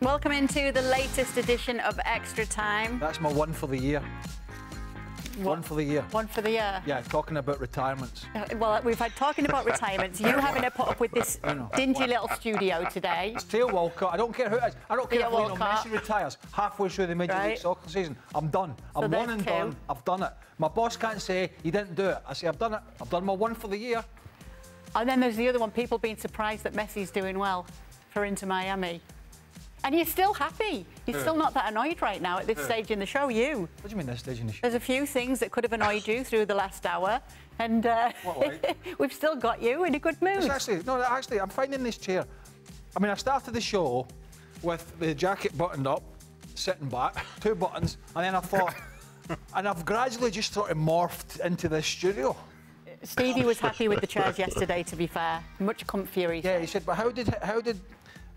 Welcome into the latest edition of Extra Time. That's my one for the year. One for the year. One for the year. Yeah, talking about retirements. Uh, Well, we've had talking about retirements. You having to put up with this dingy little studio today. It's Theo Walcott. I don't care who it is. I don't care Theo if Lionel. Messi retires halfway through the Major Right. League Soccer season. I'm done. I'm So one and two. done. I've done it. My boss can't say he didn't do it. I say I've done it. I've done my one for the year. And then there's the other one, people being surprised that Messi's doing well for Inter Miami. And you're still happy. You're still not that annoyed right now at this stage in the show, you. What do you mean this stage in the show? There's a few things that could have annoyed you through the last hour, and uh, we've still got you in a good mood. It's actually no, actually, I'm finding this chair. I mean, I started the show with the jacket buttoned up, sitting back, two buttons, and then I thought, and I've gradually just sort of morphed into this studio. Stevie was happy with the chairs yesterday, to be fair. Much comfier, he Yeah, said. he said, but how did how did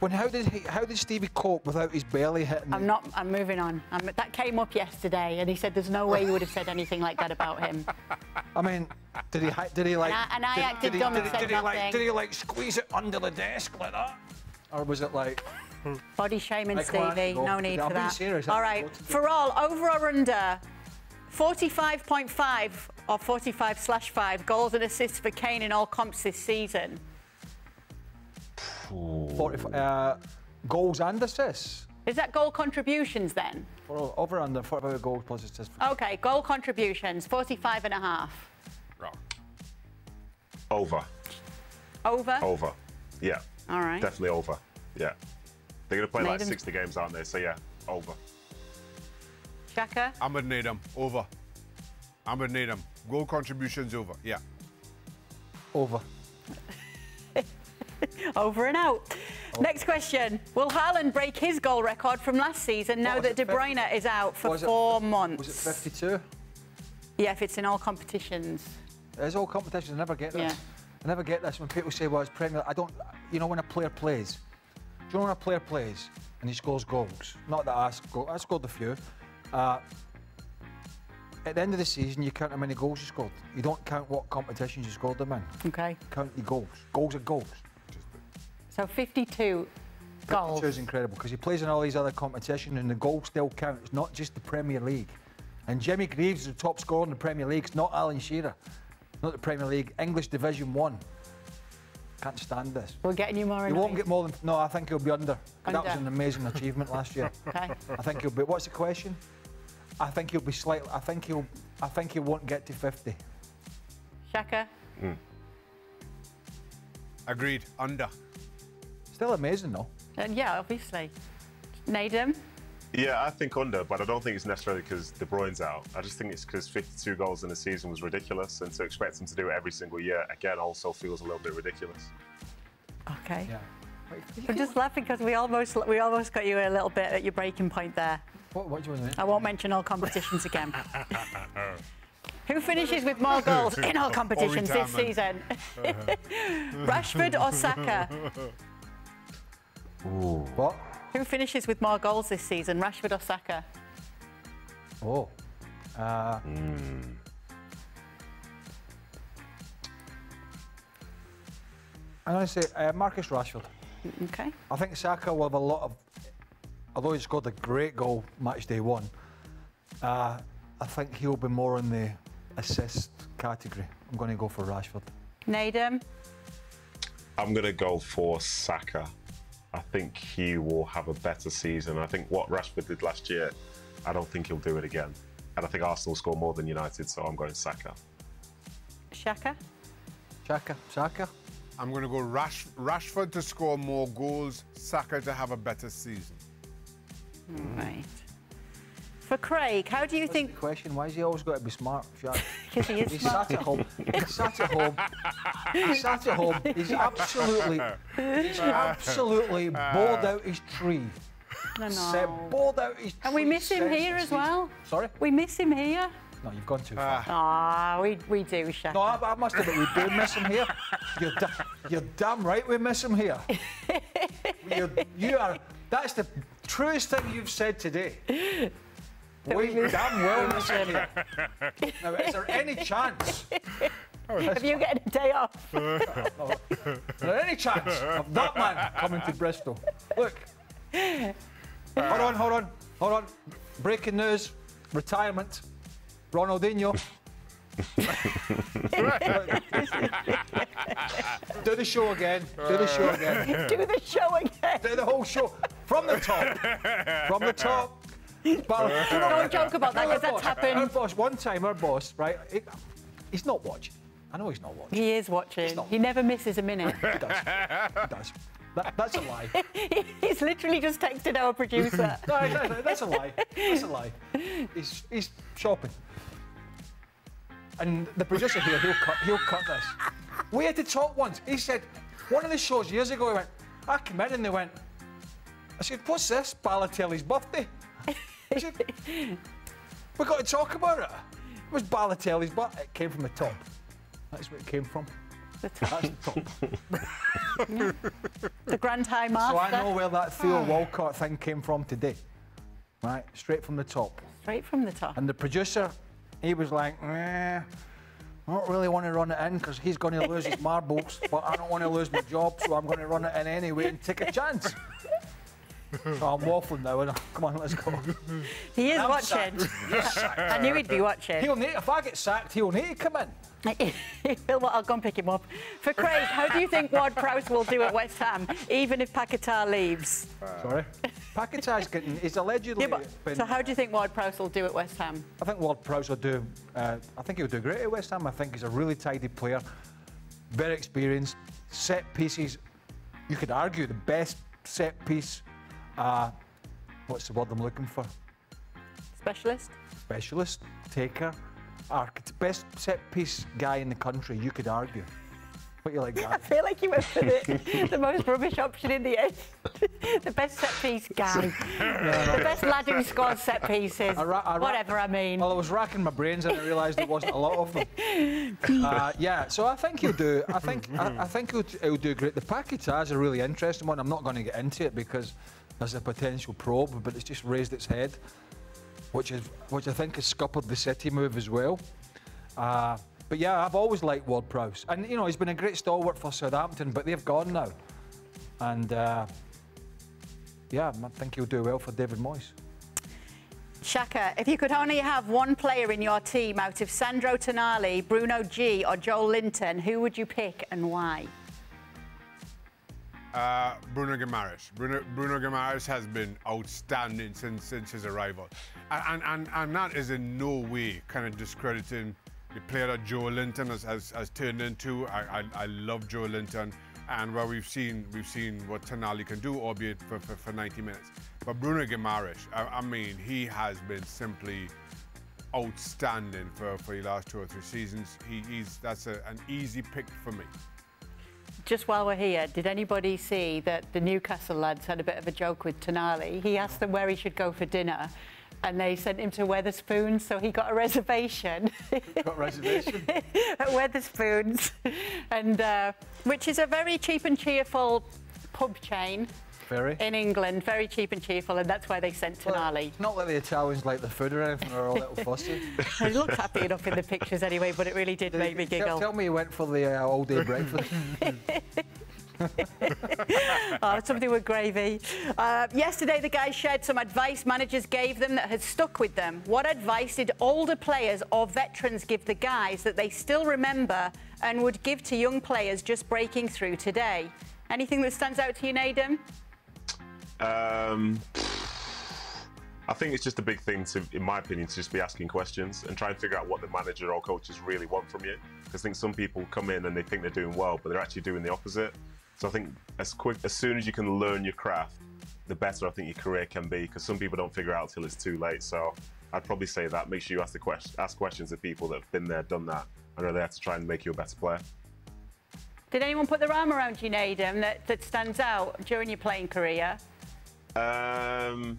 when how did he, how did Stevie cope without his belly hitting? I'm not, I'm moving on. i that came up yesterday, and he said there's no way you would have said anything like that about him. I mean, did he did he like? I- and I did, acted did dumb did, and he- said did he like nothing. did he like squeeze it under the desk like that, or was it like? Hmm. Body shaming, Right, Stevie. No need I'm for that. serious, All I'm right, going to- for all, over or under 45.5 or 45 slash 5 goals and assists for Kane in all comps this season. 40, uh, goals and assists. Is that goal contributions then? For over under 45 goals plus assists. Okay, goal contributions, 45 and a half. Wrong. Over. Over? Over. Yeah. All right. Definitely over. Yeah. They're going to play like Maiden. 60 games, aren't they? So, yeah, over. Shaka? I'm gonna need him. Over. I'm gonna need him. Goal contributions over. Yeah. Over. Over and out. Next question. Will Haaland break his goal record from last season now that it, De 50? Bruyne is out for Was it- four months? Was it 52? Yeah, if it's in all competitions. It's all competitions. I never get this. Yeah. I never get this when people say, "Well, it's Premier." I don't. You know, when a player plays, do you know when a player plays and he scores goals? Not that I scored. I scored a few. Uh, at the end of the season, you count how many goals you scored. You don't count what competitions you scored them in. Okay. Count the goals. Goals are goals. So 52 goals. Which is incredible because he plays in all these other competitions and the goals still count. It's not just the Premier League. And Jimmy Greaves is the top scorer in the Premier League. It's not Alan Shearer. Not the Premier League. English Division One. Can't stand this. We're getting you more He won't get more than. No, I think he'll be under. That was an amazing achievement last year. Okay. I think he'll be. What's the question? I think he'll be slightly. I think he'll. I think he won't get to 50. Shaka? Hmm. Agreed. Under. Still amazing though. And yeah, obviously. Nedum? Yeah, I think under, but I don't think it's necessarily because De Bruyne's out. I just think it's because 52 goals in a season was ridiculous, and to expect him to do it every single year, again, also feels a little bit ridiculous. Okay. Yeah. I'm just laughing because we almost we almost got you a little bit at your breaking point there. What, what do you want to I won't mention all competitions again. Who finishes with more goals in all competitions this season? Rashford or Saka? What? Who finishes with more goals this season, Rashford or Saka? Oh. Uh, I'm going to say uh, Marcus Rashford. Okay. I think Saka will have a lot of. Although he scored a great goal match day one, uh, I think he'll be more in the assist category. I'm going to go for Rashford. Nedum? I'm going to go for Saka. I think he will have a better season. I think what Rashford did last year, I don't think he'll do it again. And I think Arsenal score more than United, so I'm going Saka. Shaka? Saka. Saka. I'm gonna go Rash, Rashford to score more goals. Saka to have a better season. Right. For Craig, how do you think... question: Why has he always got to be smart? Shaq? Because he is He's smart. sat at home. He's sat at home. He's sat at home. He's absolutely, he's absolutely bored out his tree. No, no. bored out his tree. And we miss him here as well. Sorry? We miss him here. No, you've gone too far. Ah, we, we do, Shaka. No, I, I must admit, we do miss him here. You're, da- you're damn right we miss him here. You're, you are, that's the truest thing you've said today. We damn well miss him here. Now, is there any chance, oh, Have you getting a day off? is there any chance of that man coming to Bristol? Look, hold on, hold on, hold on. Breaking news: retirement. Ronaldinho. Do the show again. Do the show again. Do the show again. Do the whole show from the top. From the top. But, Don't joke about that because that's boss- Our happened. boss, one time, our boss, right? he- he's not watching. I know he's not watching. He is watching. He never misses a minute. He does. He does. That, that's a lie. He's literally just texted our producer. No, no, that's a lie. That's a lie. He's, he's shopping. And the producer here, he'll cut, he'll cut this. We had to talk once. He said, one of the shows years ago, he went, I came in and they went, I said, what's this? Balotelli's birthday. I said, we got to talk about it. It was Balotelli's birthday. It came from the top. That's where it came from. The, top, That's the top. the Grand High So I know where that Theo Walcott thing came from today. Right? Straight from the top. Straight from the top. And the producer, he was like, eh, I don't really want to run it in because he's going to lose his marbles, but I don't want to lose my job, so I'm going to run it in anyway and take a chance. So I'm waffling now, and come on, let's go. He is I'm watching. sacked. I knew he'd be watching. He'll need, if I get sacked, he'll need to come in. Bill, I'll go and pick him up. For Craig, how do you think Ward Prowse will do at West Ham, even if Paquetá leaves? Sorry. Paquetá's getting, he's allegedly Yeah, but, been, so how do you think Ward Prowse will do at West Ham? I think Ward Prowse will do, uh, I think he'll do great at West Ham. I think he's a really tidy player, very experienced, set pieces. You could argue the best set piece, uh, what's the word I'm looking for? Specialist? Specialist, taker, architect, best set piece guy in the country, you could argue. What you like, I feel like you went for the, the most rubbish option in the end. the best set piece guy. The best lad who scores set pieces. I I Whatever I mean. Well, I was racking my brains and I realised there wasn't a lot of them. Uh, yeah, so I think he'll do. I think I, I think he'll, he'll do great. The Paquetá is a really interesting one. I'm not going to get into it because there's a potential probe, but it's just raised its head, which is which I think has scuppered the City move as well. Uh, but yeah, I've always liked Ward Prowse, and you know he's been a great stalwart for Southampton, but they've gone now, and uh, yeah, I think he'll do well for David Moyes. Shaka, if you could only have one player in your team out of Sandro Tonali, Bruno G, or Joelinton, who would you pick and why? Uh, Bruno Guimaraes. Bruno, Bruno Guimaraes has been outstanding since since his arrival, and and, and, that is in no way kind of discrediting the player that Joelinton has, has, has turned into. I, I, I love Joelinton, and where we've seen we've seen what Tonali can do, albeit for, for, for 90 minutes. But Bruno Guimaraes, I, I mean, he has been simply outstanding for, for the last two or three seasons. He, he's that's a, an easy pick for me. Just while we're here, did anybody see that the Newcastle lads had a bit of a joke with Tonali? He asked them where he should go for dinner, and they sent him to Wetherspoons, so he got a reservation Got reservation. at Wetherspoons, and uh, which is a very cheap and cheerful pub chain Very. in England, very cheap and cheerful, and that's why they sent Tonali. It's not that the Italians like the food or anything, or a little fussy. He looked happy enough in the pictures anyway, but it really did make me giggle. tell me you went for the uh, all day breakfast. Oh, something with gravy. Uh, yesterday, the guys shared some advice managers gave them that has stuck with them. What advice did older players or veterans give the guys that they still remember and would give to young players just breaking through today? Anything that stands out to you, Nedum? Um, I think it's just a big thing to, in my opinion, to just be asking questions and try and figure out what the manager or coaches really want from you. Because I think some people come in and they think they're doing well, but they're actually doing the opposite. So I think as quick, as soon as you can learn your craft, the better I think your career can be. Because some people don't figure out till it's too late. So I'd probably say that. Make sure you ask the question, ask questions of people that have been there, done that, and are there to try and make you a better player. Did anyone put their arm around you, Nedum, that, that stands out during your playing career? Um,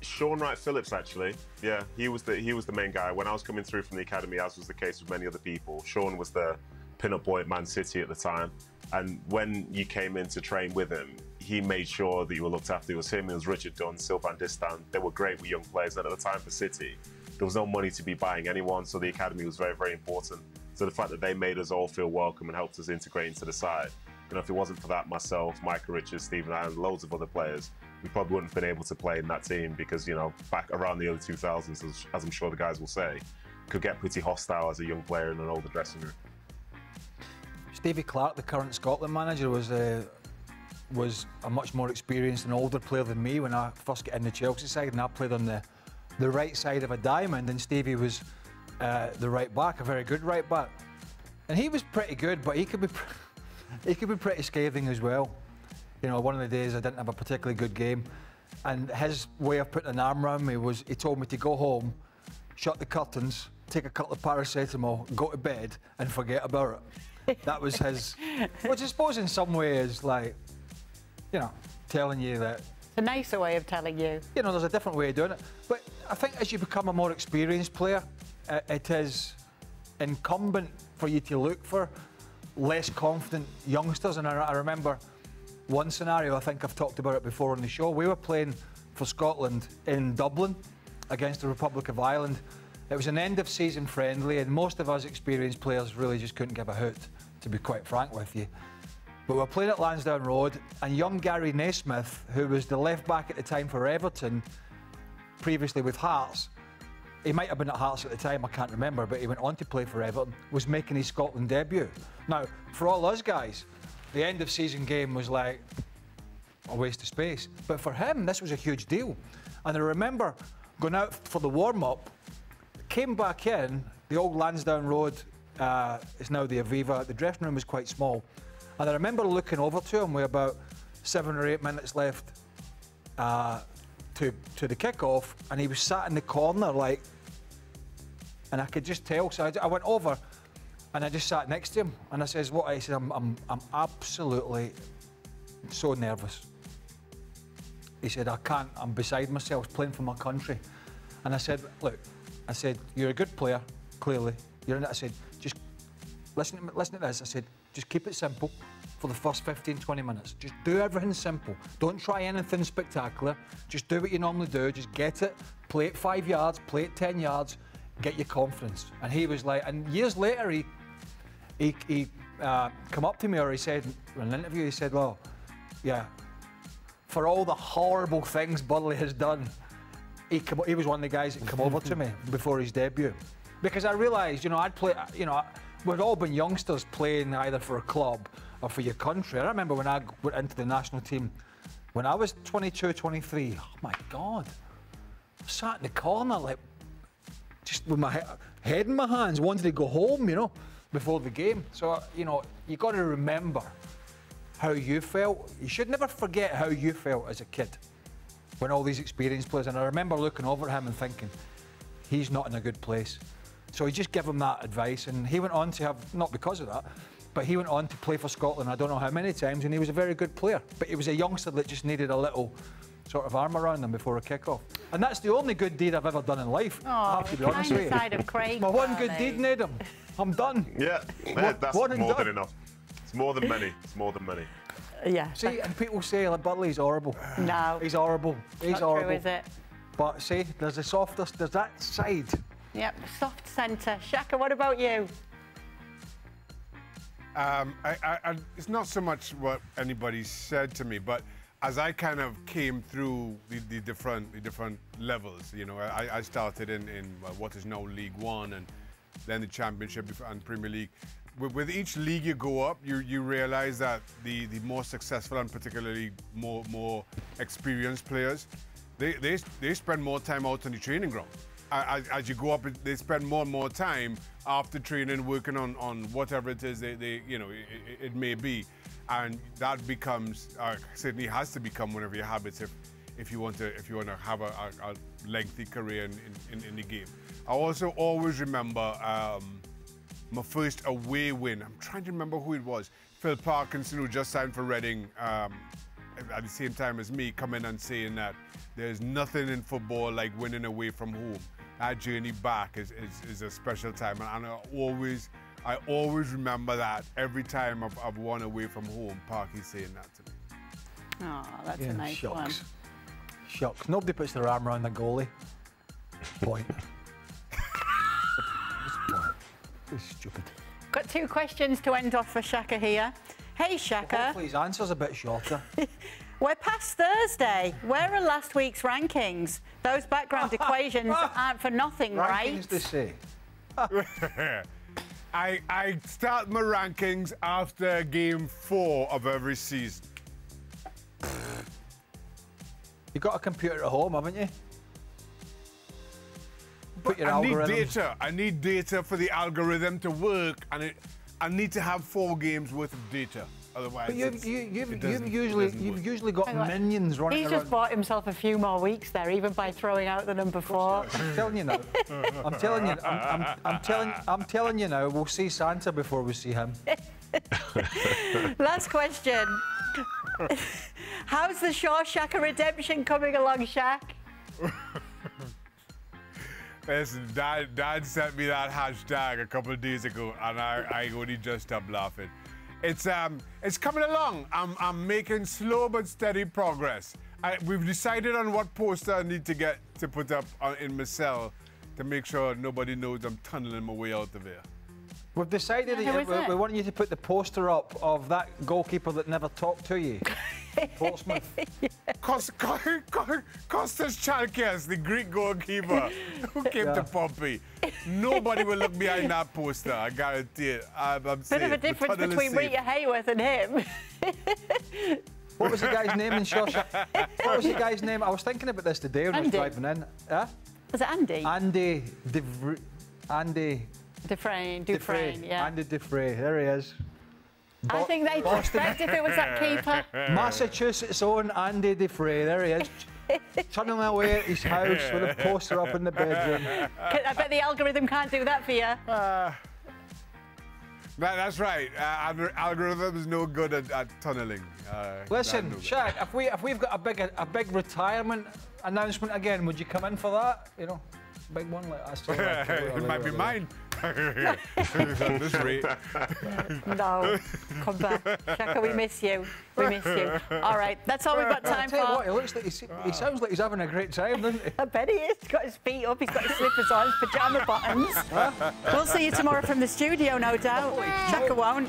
Shaun Wright Phillips, actually, yeah, he was the he was the main guy when I was coming through from the academy, as was the case with many other people. Sean was the pin-up boy at Man City at the time, and when you came in to train with him, he made sure that you were looked after. It was him, it was Richard Dunne, Sylvain Distin. They were great with young players, and at the time for City, there was no money to be buying anyone, so the academy was very very important. So the fact that they made us all feel welcome and helped us integrate into the side You know, if it wasn't for that, myself, Michael Richards, Stephen and loads of other players, we probably wouldn't have been able to play in that team because, you know, back around the early 2000s, as, as I'm sure the guys will say, could get pretty hostile as a young player in an older dressing room. Stevie Clarke, the current Scotland manager, was uh, was a much more experienced and older player than me when I first got in the Chelsea side, and I played on the the right side of a diamond, and Stevie was uh, the right back, a very good right back, and he was pretty good, but he could be he could be pretty scathing as well. You know, one of the days I didn't have a particularly good game, and his way of putting an arm around me was he told me to go home, shut the curtains, take a couple of paracetamol, go to bed, and forget about it. That was his, which I suppose in some way is like, you know, telling you that It's a nicer way of telling you. you know, there's a different way of doing it. But I think as you become a more experienced player, it is incumbent for you to look for less confident youngsters. And I, I remember one scenario, I think I've talked about it before on the show. We were playing for Scotland in Dublin against the Republic of Ireland. It was an end of season friendly, and most of us experienced players really just couldn't give a hoot, to be quite frank with you. But we were playing at Lansdowne Road, and young Gary Naysmith, who was the left back at the time for Everton, previously with Hearts, he might have been at Hearts at the time, I can't remember, but he went on to play for Everton, was making his Scotland debut. Now, for all us guys, the end of season game was like a waste of space. But for him, this was a huge deal. And I remember going out for the warm up, came back in, the old Lansdowne Road uh, is now the Aviva, the dressing room was quite small. And I remember looking over to him with about seven or eight minutes left uh, to, to the kick-off, and he was sat in the corner like, and I could just tell. So I, I went over, and I just sat next to him, and I says, "What?" I said, "I'm, I'm, I'm absolutely so nervous." He said, "I can't. I'm beside myself, playing for my country." And I said, "Look," I said, "You're a good player, clearly. You're in it." I said, "Just listen to listen to this." I said, "Just keep it simple." For the first 15, 20 minutes. Just do everything simple. Don't try anything spectacular. Just do what you normally do. Just get it, play it five yards, play it 10 yards, get your confidence. And he was like, and years later, he he, he uh, come up to me or he said in an interview, he said, well, yeah, for all the horrible things Burley has done, he, come, he was one of the guys that come over to me before his debut. Because I realised, you know, I'd play, you know, we'd all been youngsters playing either for a club or for your country. I remember when I went into the national team, when I was 22, 23, oh my God, I sat in the corner like, just with my he- head in my hands, wanted to go home, you know, before the game. So, you know, you got to remember how you felt. You should never forget how you felt as a kid when all these experienced players. And I remember looking over at him and thinking, he's not in a good place. So he just gave him that advice, and he went on to have, not because of that, but he went on to play for Scotland. I don't know how many times, and he was a very good player. But he was a youngster that just needed a little sort of arm around him before a kick-off. And that's the only good deed I've ever done in life. I Oh, have to be honest kind with you. side of Craig. My one good darling. deed, Nedum. I'm done. Yeah, One- yeah, that's one and more done. than enough. It's more than many. It's more than many. Yeah. See, and people say like Burley's horrible. no. He's horrible. He's not horrible. true, is it? But see, there's the softest, there's that side. Yep. Soft centre. Shaka, what about you? Um, I, I, I, it's not so much what anybody said to me, but as I kind of came through the, the different the different levels, you know, I, I started in, in uh, what is now League One and then the Championship and Premier League. With, with each league you go up, you, you realize that the, the more successful and particularly more more experienced players, they, they, they spend more time out on the training ground. As, as you go up, they spend more and more time after training working on, on whatever it is they, they you know it, it may be, and that becomes uh, certainly has to become one of your habits if if you want to if you want to have a, a, a lengthy career in, in, in the game. I also always remember um, my first away win. I'm trying to remember who it was. Phil Parkinson, who just signed for Reading um, at the same time as me, coming and saying that there's nothing in football like winning away from home. That journey back is, is, is a special time, and I always, I always remember that every time I've, I've won away from home. Parky's saying that to me. Oh, that's a nice one. shucks. Shucks. Nobody puts their arm around the goalie. Point. What's? It's stupid. Got two questions to end off for Shaka here. Hey, Shaka. Hopefully his answer's a bit shorter. We're past Thursday. Where are last week's rankings? Those background equations aren't for nothing, right? Rankings to say. I, I start my rankings after game four of every season. You got a computer at home, haven't you? Put your I need data. I need data for the algorithm to work, and it, I need to have four games worth of data. Otherwise, But you've, you, you've, doesn't- you've usually doesn't you've work. usually got Hang minions running around. He's around. just bought himself a few more weeks there, even by throwing out the number four. I'm telling you now. I'm telling you. I'm, I'm, I'm telling. I'm telling you now. We'll see Santa before we see him. Last question. How's the Shawshaka redemption coming along, Shaq? Listen, Dad, Dad sent me that hashtag a couple of days ago, and I, I only just stopped laughing. It's um, it's coming along. I'm, I'm making slow but steady progress. I, we've decided on what poster I need to get to put up on, in my cell to make sure nobody knows I'm tunneling my way out of here. We've decided Yeah, who that is we, it? we want you to put the poster up of that goalkeeper that never talked to you, Portsmouth. Kos- Ko- Ko- Kostas Chalkias, the Greek goalkeeper who came Yeah. to Pompey. Nobody will look behind that poster, I guarantee it. I'm, I'm Bit saying, of a difference tunnel between. Rita Hayworth and him. What was the guy's name in Shawshank? What was the guy's name? I was thinking about this today when I was driving in. Yeah? Was it Andy? Andy DeVr- Andy Dufresne, Defray. Dufresne, yeah. Andy Defray. There he is. I think they'd Boston. suspect if it was that keeper. Massachusetts own Andy Defray. There he is. Turning away at his house with a poster up in the bedroom. I bet the algorithm can't do that for you. Uh, that, that's right. Uh, algor- algorithm is no good at, at tunneling. Uh, Listen, I know that. Shaq, if we if we've got a big a big retirement announcement again, would you come in for that? You know, big one like that. it might be mine. At this rate. No, come back. Shaka, we miss you. We miss you. All right, that's all we've got I time tell what, he for. looks like he's, he sounds like he's having a great time, doesn't he? I bet he is. He's got his feet up, he's got his slippers on, his pyjama buttons. We'll see you tomorrow from the studio, no doubt. Shaka won't.